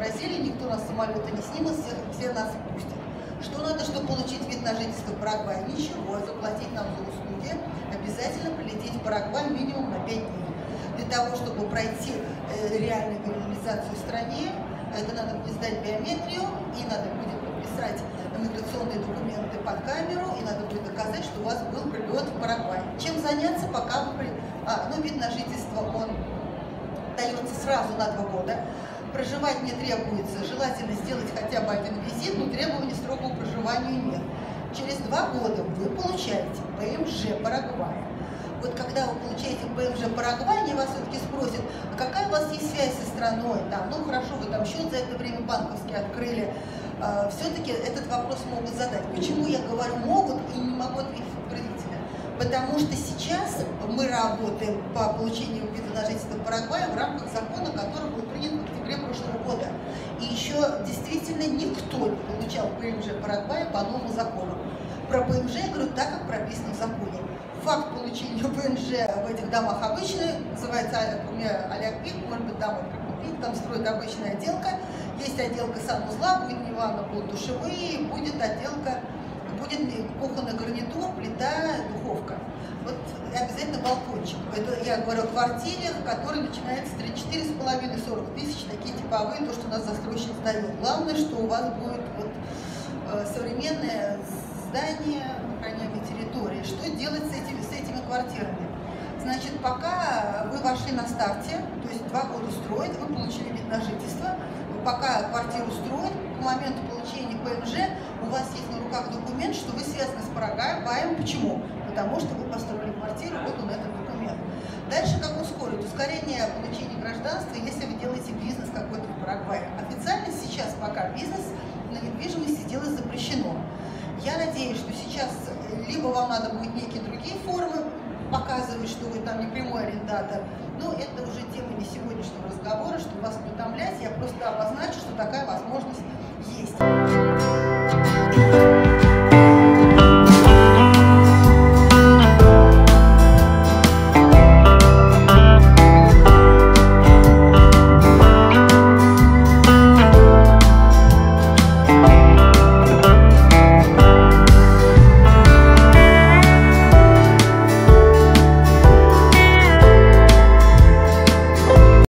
Бразилии, никто нас самолета не снимет, все, все нас пустят. Что надо, чтобы получить вид на жительство в Парагвае? Ничего, заплатить нам за услуги, обязательно прилететь в Парагвай минимум на 5 дней. Для того, чтобы пройти э, реальную реализацию в стране, это надо будет сдать биометрию, и надо будет подписать миграционные документы под камеру, и надо будет доказать, что у вас был прилет в Парагвай. Чем заняться, пока вы... А, ну, вид на жительство, он дается сразу на два года. Проживать не требуется, желательно сделать хотя бы один визит, но требований строгого проживанию нет. Через два года вы получаете ПМЖ Парагвая. Вот когда вы получаете ПМЖ Парагвай, они вас все-таки спросят, а какая у вас есть связь со страной? Там, ну хорошо, вы там счет за это время банковский открыли. А, все-таки этот вопрос могут задать. Почему я говорю могут и не могу ответить? Потому что сейчас мы работаем по получению вида на жительство Парагвая в рамках закона, который был принят в октябре прошлого года. И еще действительно никто не получал ПМЖ Парагвая по новому закону. Про ПМЖ я говорю так, как прописано в законе. Факт получения ПМЖ в этих домах обычный, называется у меня Алякпик, может быть, там прикупить, там строит обычная отделка. Есть отделка санузла, будет не будут душевые, будет отделка будет кухонный гарнитур, плита. Вот обязательно балкончик. Это я говорю о квартире, которая начинается с 34,5-40 тысяч, такие типовые, то, что у нас застройщик сдает. Главное, что у вас будет вот, э, современное здание охраняемой территории. Что делать с этими, с этими квартирами? Значит, пока вы вошли на старте, то есть два года строят, вы получили вид на жительство, пока квартиру строят, к моменту получения ПМЖ у вас есть на руках документ, что вы связаны с Парагваем. Почему? Потому что вы построили квартиру, вот он этот документ. Дальше как ускорить? Ускорение получения гражданства, если вы делаете бизнес какой-то в Парагвае. Официально сейчас пока бизнес на недвижимости делать запрещено. Я надеюсь, что сейчас либо вам надо будет некие другие формы показывать, что вы там не прямой арендатор, но это уже тема не сегодняшнего разговора, чтобы вас утомлять, я просто обозначу, что такая возможность есть.